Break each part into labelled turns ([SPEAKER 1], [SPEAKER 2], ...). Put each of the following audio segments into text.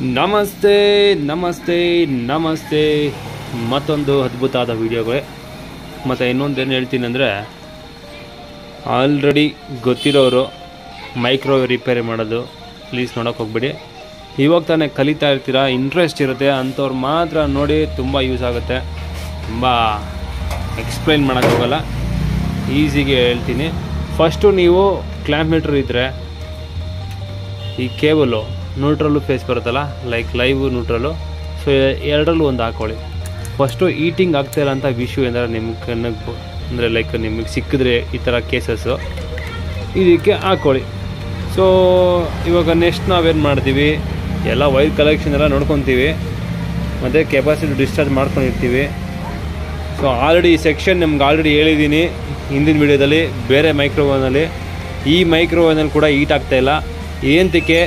[SPEAKER 1] ನಮಸ್ತೆ ನಮಸ್ತೆ ನಮಸ್ತೆ. ಮತ್ತೊಂದು ಅದ್ಭುತವಾದ ವಿಡಿಯೋಗಳೇ. ಮತ್ತು ಇನ್ನೊಂದೇನು ಹೇಳ್ತೀನಿ ಅಂದರೆ ಆಲ್ರೆಡಿ ಗೊತ್ತಿರೋರು ಮೈಕ್ರೋವೇವ್ ರಿಪೇರಿ ಮಾಡೋದು ಪ್ಲೀಸ್ ನೋಡೋಕೆ ಹೋಗ್ಬೇಡಿ. ಇವಾಗ ತಾನೇ ಕಲಿತಾ ಇರ್ತೀರಾ ಇಂಟ್ರೆಸ್ಟ್ ಇರುತ್ತೆ, ಅಂಥವ್ರು ಮಾತ್ರ ನೋಡಿ ತುಂಬ ಯೂಸ್ ಆಗುತ್ತೆ. ತುಂಬ ಎಕ್ಸ್ಪ್ಲೈನ್ ಮಾಡೋಕ್ಕಾಗಲ್ಲ ಈಸಿಗೆ ಹೇಳ್ತೀನಿ. ಫಸ್ಟು ನೀವು ಕ್ಲಾಂಪ್ ಮೀಟ್ರ್ ಇದ್ದರೆ ಈ ಕೇಬಲು ನ್ಯೂಟ್ರಲ್ಲು ಫೇಸ್ ಬರುತ್ತಲ್ಲ ಲೈಕ್ ಲೈವ್ ನ್ಯೂಟ್ರಲ್ಲು ಸೊ ಎರಡರಲ್ಲೂ ಒಂದು ಹಾಕ್ಕೊಳ್ಳಿ ಫಸ್ಟು ಈಟಿಂಗ್ ಆಗ್ತಾಯಿಲ್ಲ ಅಂತ ವಿಷ್ಯೂ ಏನಾರ ನಿಮ್ಮ ಕಣ್ಣಿಗೆ ಅಂದರೆ ಲೈಕ್ ನಿಮಗೆ ಸಿಕ್ಕಿದ್ರೆ ಈ ಥರ ಕೇಸಸ್ಸು ಇದಕ್ಕೆ ಹಾಕ್ಕೊಳ್ಳಿ ಸೊ ಇವಾಗ ನೆಕ್ಸ್ಟ್ ನಾವೇನು ಮಾಡ್ತೀವಿ? ಎಲ್ಲ ವೈರ್ ಕಲೆಕ್ಷನ್ ಎಲ್ಲ ನೋಡ್ಕೊತೀವಿ. ಮತ್ತು ಕೆಪಾಸಿಟಿ ಡಿಸ್ಚಾರ್ಜ್ ಮಾಡ್ಕೊಂಡಿರ್ತೀವಿ. ಸೊ ಆಲ್ರೆಡಿ ಈ ಸೆಕ್ಷನ್ ನಿಮ್ಗೆ ಆಲ್ರೆಡಿ ಹೇಳಿದ್ದೀನಿ ಹಿಂದಿನ ವಿಡಿಯೋದಲ್ಲಿ ಬೇರೆ ಮೈಕ್ರೋವೇವ್ನಲ್ಲಿ ಈ ಮೈಕ್ರೋವೇವ್ನಲ್ಲಿ ಕೂಡ ಹೀಟ್ ಆಗ್ತಾಯಿಲ್ಲ ಏನಂತಕ್ಕೆ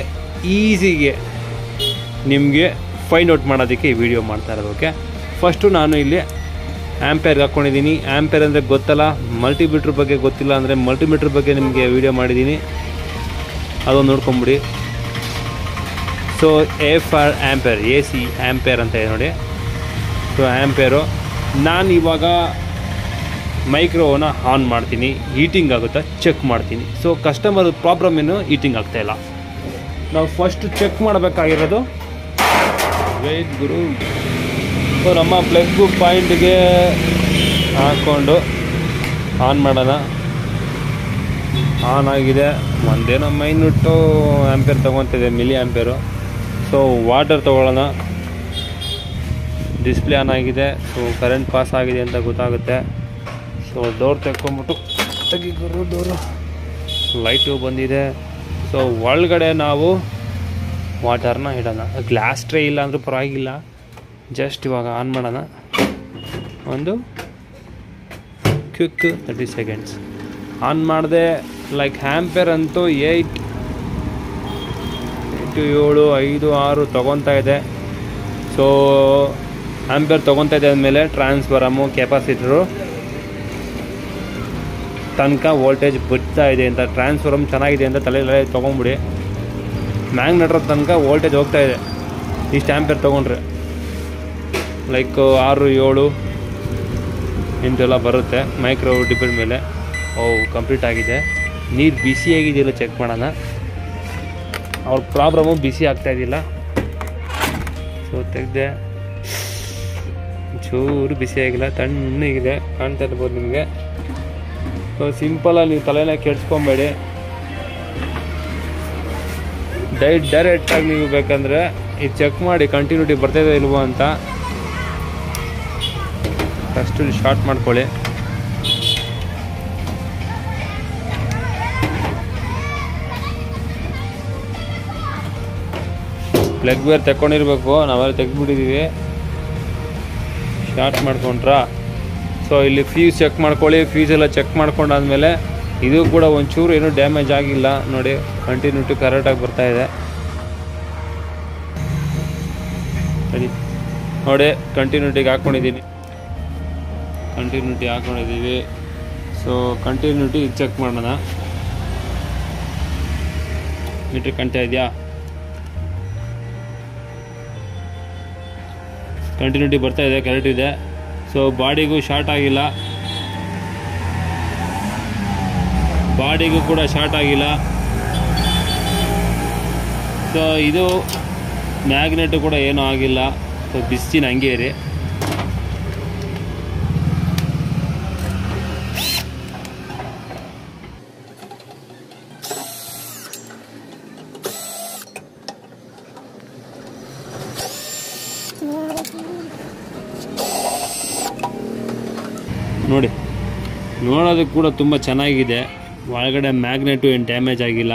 [SPEAKER 1] ಈಸಿಗೆ ನಿಮಗೆ ಫೈಂಡ್ ಔಟ್ ಮಾಡೋದಕ್ಕೆ ಈ ವಿಡಿಯೋ ಮಾಡ್ತಾ ಇರೋದು ಓಕೆ ಫಸ್ಟು ನಾನು ಇಲ್ಲಿ ಆ್ಯಂಪೇರ್ಗೆ ಹಾಕ್ಕೊಂಡಿದ್ದೀನಿ ಆ್ಯಂಪೇರ್ ಅಂದರೆ ಗೊತ್ತಲ್ಲ ಮಲ್ಟಿಮೀಟ್ರ್ ಬಗ್ಗೆ ಗೊತ್ತಿಲ್ಲ ಅಂದರೆ ಮಲ್ಟಿಮೀಟ್ರ್ ಬಗ್ಗೆ ನಿಮಗೆ ವಿಡಿಯೋ ಮಾಡಿದ್ದೀನಿ. ಅದೊಂದು ನೋಡ್ಕೊಂಬಿಡಿ. So A for ampere A C ampere ಅಂತ ಇದೆ ನೋಡಿ. ಸೊ ಆ್ಯಂಪೇರು ನಾನು ಇವಾಗ ಮೈಕ್ರೋವನ್ನ ಆನ್ ಮಾಡ್ತೀನಿ. ಹೀಟಿಂಗ್ ಆಗುತ್ತಾ? ಚೆಕ್ ಮಾಡ್ತೀನಿ. ಸೊ ಕಸ್ಟಮರ್ ಪ್ರಾಬ್ಲಮ್ ಏನು? ಹೀಟಿಂಗ್ ಆಗ್ತಾಯಿಲ್ಲ ನಾವು ಫಸ್ಟ್ ಚೆಕ್ ಮಾಡಬೇಕಾಗಿರೋದು. ವೇಟ್ ಗುರು. ಸೊ ನಮ್ಮ ಪ್ಲಗ್ಗು ಪಾಯಿಂಟ್ಗೆ ಹಾಕ್ಕೊಂಡು ಆನ್ ಮಾಡೋಣ. ಆನ್ ಆಗಿದೆ. ಒಂದೇನೋ ಮೈನ್ಯೂಟು ಆ್ಯಂಪೇರ್ ತೊಗೊತಿದೆ ಮಿಲಿ ಆ್ಯಂಪೇರು ಸೊ ವಾಟರ್ ತೊಗೊಳ್ಳೋಣ. ಡಿಸ್ಪ್ಲೇ ಆನ್ ಆಗಿದೆ. ಸೊ ಕರೆಂಟ್ ಪಾಸ್ ಆಗಿದೆ ಅಂತ ಗೊತ್ತಾಗುತ್ತೆ. ಸೊ ಡೋರ್ ತೆಕ್ಕೊಂಬಿಟ್ಟು. ತೆಗಿಗುರು ಡೋರು ಲೈಟು ಬಂದಿದೆ. ಸೊ ಒಳಗಡೆ ನಾವು ವಾಟರ್ನ ಇಡೋಣ. ಗ್ಲಾಸ್ ಟ್ರೇ ಇಲ್ಲ ಅಂದರೂ ಪರವಾಗಿಲ್ಲ. ಜಸ್ಟ್ ಇವಾಗ ಆನ್ ಮಾಡೋಣ. ಒಂದು ಕ್ವಿಕ್ ತರ್ಟಿ ಸೆಕೆಂಡ್ಸ್ ಆನ್ ಮಾಡಿದೆ ಲೈಕ್ ಹ್ಯಾಂಪೇರ್ ಅಂತೂ ಏಯ್ಟ್ ಎಂಟು ಏಳು, ಐದು, ಆರು ತೊಗೊತಾ ಇದೆ. ಸೊ ಆಂಪೇರ್ ತೊಗೊತಾ ಇದೆ ಅಂದಮೇಲೆ ಟ್ರಾನ್ಸ್ಫರಮು ಕೆಪಾಸಿಟರು ತನಕ ವೋಲ್ಟೇಜ್ ಬಿಡ್ತಾ ಇದೆ ಅಂತ ಟ್ರಾನ್ಸ್ಫಾರ್ಮ್ ಚೆನ್ನಾಗಿದೆ ಅಂತ ತಲೆಯಲ್ಲೇ ತೊಗೊಂಬಿಡಿ. ಮ್ಯಾಗ್ನೆಟ್ರ ತನಕ ವೋಲ್ಟೇಜ್ ಹೋಗ್ತಾ ಇದೆ. ಈ ಸ್ಟ್ಯಾಂಪೇರ್ ತೊಗೊಂಡ್ರೆ. ಲೈಕ್ ಆರು, ಏಳು, ಇಂತೆಲ್ಲ ಬರುತ್ತೆ. ಮೈಕ್ರೋ ಡಿಪೆಂಡ್ ಮೇಲೆ. ಓ ಕಂಪ್ಲೀಟ್ ಆಗಿದೆ. ನೀರು ಬಿಸಿಯಾಗಿದೆಯಲ್ಲ ಚೆಕ್ ಮಾಡೋಣ. ಅವ್ರ ಪ್ರಾಬ್ಲಮ್ಮು ಬಿಸಿ ಆಗ್ತಾ ಇದ್ದಿಲ್ಲ ಸೊ ತೆಗೆದೆ. ಚೂರು ಬಿಸಿಯಾಗಿಲ್ಲ ತಣ್ಣಗಿದೆ ಕಾಣ್ತಾ ಇರ್ಬೋದು ನಿಮಗೆ. ಸೊ ಸಿಂಪಲಾಗಿ ನೀವು ತಲೆನ ಕೆಡ್ಸ್ಕೊಬೇಡಿ. ಡೈಟ್ ಡೈರೆಕ್ಟಾಗಿ ನೀವು ಬೇಕಂದರೆ ಇದು ಚೆಕ್ ಮಾಡಿ ಕಂಟಿನ್ಯೂಟಿ ಬರ್ತಾಯಿದೆ ಇಲ್ವೋ ಅಂತ ಫಸ್ಟು ಶಾರ್ಟ್ ಮಾಡ್ಕೊಳ್ಳಿ. ಪ್ಲಗ್ ವೇರ್ ತಗೊಂಡಿರ್ಬೇಕು ನಾವೆಲ್ಲ ತೆಗೆದ್ಬಿಟ್ಟಿದ್ದೀವಿ ಶಾರ್ಟ್ ಮಾಡ್ಕೊಂಡ್ರಾ? ಸೊ ಇಲ್ಲಿ ಫ್ಯೂಸ್ ಚೆಕ್ ಮಾಡ್ಕೊಳ್ಳಿ ಫ್ಯೂಸ್ ಎಲ್ಲ ಚೆಕ್ ಮಾಡ್ಕೊಂಡಾದ್ಮೇಲೆ ಇದು ಕೂಡ ಒಂಚೂರು ಏನೂ ಡ್ಯಾಮೇಜ್ ಆಗಿಲ್ಲ. ನೋಡಿ ಕಂಟಿನ್ಯೂಟಿ ಕರೆಕ್ಟಾಗಿ ಬರ್ತಾ ಇದೆ. ನೋಡಿ ಕಂಟಿನ್ಯೂಟಿಗೆ ಹಾಕ್ಕೊಂಡಿದ್ದೀನಿ ಕಂಟಿನ್ಯೂಟಿ ಹಾಕ್ಕೊಂಡಿದ್ದೀವಿ ಸೊ ಕಂಟಿನ್ಯೂಟಿ ಚೆಕ್ ಮಾಡೋಣ. ಮೀಟ್ರ್ ಕಾಣ್ತಾ ಇದೆಯಾ? ಕಂಟಿನ್ಯೂಟಿ ಬರ್ತಾ ಇದೆ ಕರೆಕ್ಟ್ ಇದೆ. ಸೊ ಬಾಡಿಗೂ ಶಾರ್ಟ್ ಆಗಿಲ್ಲ. ಬಾಡಿಗೂ ಕೂಡ ಶಾರ್ಟ್ ಆಗಿಲ್ಲ. ಸೊ ಇದು ಮ್ಯಾಗ್ನೆಟ್ ಕೂಡ ಏನೂ ಆಗಿಲ್ಲ. ಸೊ ಬಿಸ್ತಿನ ಹಂಗೇರಿ ನೋಡಿ, ನೋಡೋದಕ್ಕೆ ಕೂಡ ತುಂಬ ಚೆನ್ನಾಗಿದೆ. ಒಳಗಡೆ ಮ್ಯಾಗ್ನೆಟು ಏನು ಡ್ಯಾಮೇಜ್ ಆಗಿಲ್ಲ.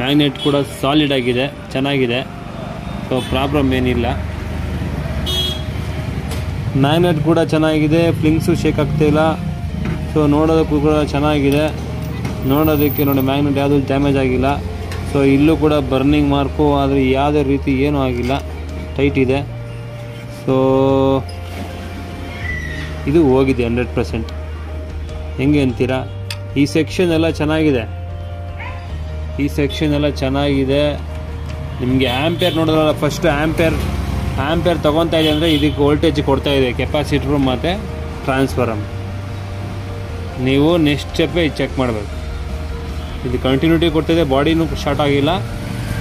[SPEAKER 1] ಮ್ಯಾಗ್ನೆಟ್ ಕೂಡ ಸಾಲಿಡ್ ಆಗಿದೆ, ಚೆನ್ನಾಗಿದೆ. ಸೊ ಪ್ರಾಬ್ಲಮ್ ಏನಿಲ್ಲ. ಮ್ಯಾಗ್ನೆಟ್ ಕೂಡ ಚೆನ್ನಾಗಿದೆ ಫ್ಲಿಂಗ್ಸು ಶೇಕ್ ಆಗ್ತಾಯಿಲ್ಲ ಸೊ ನೋಡೋದಕ್ಕೂ ಕೂಡ ಚೆನ್ನಾಗಿದೆ. ನೋಡೋದಕ್ಕೆ ನೋಡಿ, ಮ್ಯಾಗ್ನೆಟ್ ಯಾವುದೂ ಡ್ಯಾಮೇಜ್ ಆಗಿಲ್ಲ. ಸೊ ಇಲ್ಲೂ ಕೂಡ ಬರ್ನಿಂಗ್ ಮಾರ್ಕು ಆದರೆ ಯಾವುದೇ ರೀತಿ ಏನೂ ಆಗಿಲ್ಲ. ಟೈಟ್ ಇದೆ. ಸೊ ಇದು ಹೋಗಿದೆ ಹಂಡ್ರೆಡ್ ಪರ್ಸೆಂಟ್. ಹೆಂಗೆ ಅಂತೀರಾ? ಈ ಸೆಕ್ಷನ್ ಎಲ್ಲ ಚೆನ್ನಾಗಿದೆ. ಈ ಸೆಕ್ಷನ್ ಎಲ್ಲ ಚೆನ್ನಾಗಿದೆ. ನಿಮಗೆ ಆ್ಯಂಪೇರ್ ನೋಡಿದ್ರಲ್ಲ ಫಸ್ಟ್ ಆ್ಯಂಪೇರ್ ಆ್ಯಂಪೇರ್ ತೊಗೊತಾ ಇದೆ ಅಂದರೆ ಇದಕ್ಕೆ ವೋಲ್ಟೇಜ್ ಕೊಡ್ತಾ ಇದೆ ಕೆಪಾಸಿಟ್ರು ಮತ್ತು ಟ್ರಾನ್ಸ್ಫರಮ್ ನೀವು ನೆಕ್ಸ್ಟ್ ಸ್ಟೆಪ್ಪೇ ಚೆಕ್ ಮಾಡಬೇಕು. ಇದು ಕಂಟಿನ್ಯೂಟಿ ಕೊಡ್ತಿದೆ ಬಾಡಿನೂ ಶಾರ್ಟ್ ಆಗಿಲ್ಲ.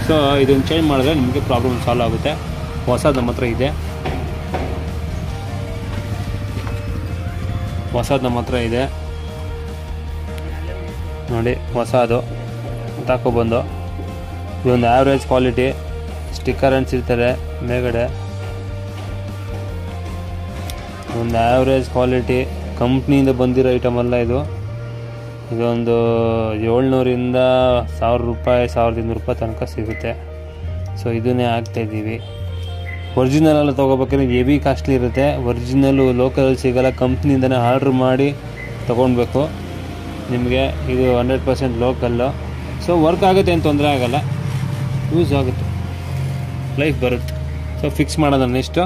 [SPEAKER 1] ಸೊ ಇದನ್ನು ಚೇಂಜ್ ಮಾಡಿದ್ರೆ ನಿಮಗೆ ಪ್ರಾಬ್ಲಮ್ ಸಾಲ್ವ್ ಆಗುತ್ತೆ. ಹೊಸದು ನಮ್ಮ ಹತ್ರ ಇದೆ. ಹೊಸದು ನಮ್ಮ ಹತ್ರ ಇದೆ. ನೋಡಿ, ಹೊಸದು. ಬಂದು. ಇದೊಂದು ಆ್ಯಾವ್ರೇಜ್ ಕ್ವಾಲಿಟಿ ಸ್ಟಿಕ್ಕರ್ ಅಂಟಿಸಿರ್ತಾರೆ ಮೇಗಡೆ. ಒಂದು ಆ್ಯಾವ್ರೇಜ್ ಕ್ವಾಲಿಟಿ ಕಂಪ್ನಿಯಿಂದ ಬಂದಿರೋ ಐಟಮ್ ಅಲ್ಲ ಇದು. ಇದೊಂದು ಏಳ್ನೂರಿಂದ ಸಾವಿರ ರೂಪಾಯಿ, ಸಾವಿರದ ಇನ್ನೂರು ರೂಪಾಯಿ ತನಕ ಸಿಗುತ್ತೆ. ಸೊ ಇದನ್ನೇ ಹಾಕ್ತಾಯಿದ್ದೀವಿ ಒರಿಜಿನಲ್ ಎಲ್ಲ ತೊಗೋಬೇಕಾದ್ರೆ ಹೆವಿ ಕಾಸ್ಟ್ಲಿ ಇರುತ್ತೆ. ಒರಿಜಿನಲ್ಲು ಲೋಕಲಲ್ಲಿ ಸಿಗಲ್ಲ ಕಂಪ್ನಿಯಿಂದನೇ ಆರ್ಡ್ರ್ ಮಾಡಿ ತೊಗೊಳ್ಬೇಕು. ನಿಮಗೆ ಇದು hundred percent local so work ಆಗುತ್ತೆ, ಏನು ತೊಂದರೆ ಆಗೋಲ್ಲ. ಯೂಸ್ ಆಗುತ್ತೆ. ಲೈಫ್ ಬರುತ್ತೆ. ಸೊ ಫಿಕ್ಸ್ ಮಾಡೋಣ ನೆಕ್ಸ್ಟು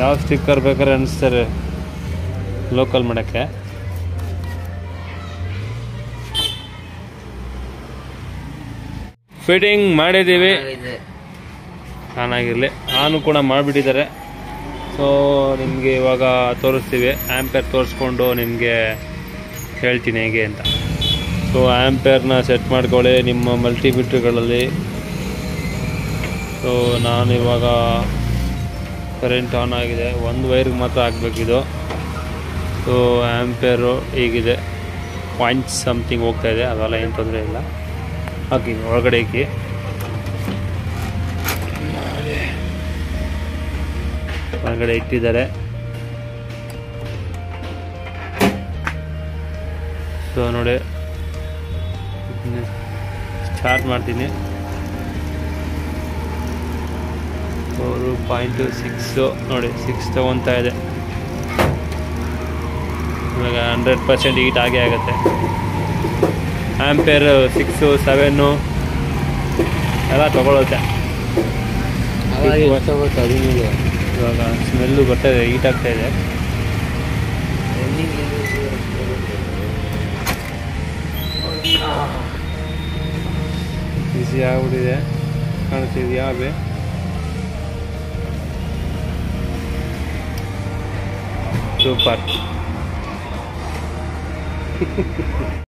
[SPEAKER 1] ಯಾವ ಸ್ಟಿಕ್ಕರ್ ಬೇಕಾದ್ರೆ ಅನಿಸ್ತಾರೆ ಲೋಕಲ್ ಮಾಡೋಕ್ಕೆ? ಫಿಟ್ಟಿಂಗ್ ಮಾಡಿದ್ದೀವಿ. ಆಗಿರಲಿ ಆನು ಕೂಡ ಮಾಡಿಬಿಟ್ಟಿದ್ದಾರೆ. ಸೊ ನಿಮಗೆ ಇವಾಗ ತೋರಿಸ್ತೀವಿ. ಆ್ಯಂಪೇರ್ ತೋರಿಸ್ಕೊಂಡು ನಿಮಗೆ ಹೇಳ್ತೀನಿ ಹೇಗೆ ಅಂತ. ಸೊ ಆ್ಯಂಪೇರ್ನ ಸೆಟ್ ಮಾಡ್ಕೊಳ್ಳಿ ನಿಮ್ಮ ಮಲ್ಟಿಮೀಟ್ರ್ಗಳಲ್ಲಿ ಸೊ ನಾನು ಇವಾಗ ಕರೆಂಟ್ ಆನ್ ಆಗಿದೆ. ಒಂದು ವೈರ್ಗೆ ಮಾತ್ರ ಆಗಬೇಕಿದು ಸೊ ಆ್ಯಂಪೇರು ಹೀಗಿದೆ ಪಾಯಿಂಟ್ಸ್ ಸಮಥಿಂಗ್ ಹೋಗ್ತಾ ಇದೆ. ಅವೆಲ್ಲ ಏನು ತೊಂದರೆ ಇಲ್ಲ. ಹಾಕಿ ಒಳಗಡೆ ಹಾಕಿ ಒಳಗಡೆ ಇಟ್ಟಿದ್ದಾರೆ. ಸೊ ನೋಡಿ ಸ್ಟಾರ್ಟ್ ಮಾಡ್ತೀನಿ. ಫೋರು ಪಾಯಿಂಟು ಸಿಕ್ಸು ನೋಡಿ ಸಿಕ್ಸ್ ತೊಗೊತಾ ಇದೆ. ಇವಾಗ ಹಂಡ್ರೆಡ್ ಪರ್ಸೆಂಟ್ ಹೀಟ್ ಆಗೇ ಆಗುತ್ತೆ. ಆ್ಯಂಪೇರ್ ಸಿಕ್ಸು ಸೆವೆನ್ನು ಎಲ್ಲ ತೊಗೊಳುತ್ತೆ. ಇವಾಗ ಸ್ಮೆಲ್ಲು ಬರ್ತಾ ಇದೆ ಹೀಟ್ ಆಗ್ತಾಯಿದೆ ಇದೆ. ಬಿಸಿ ಆಗ್ಬಿಟ್ಟಿದೆ ಕಾಣ್ತಿದ್ಯಾ ಯಾವ ಸೂಪರ್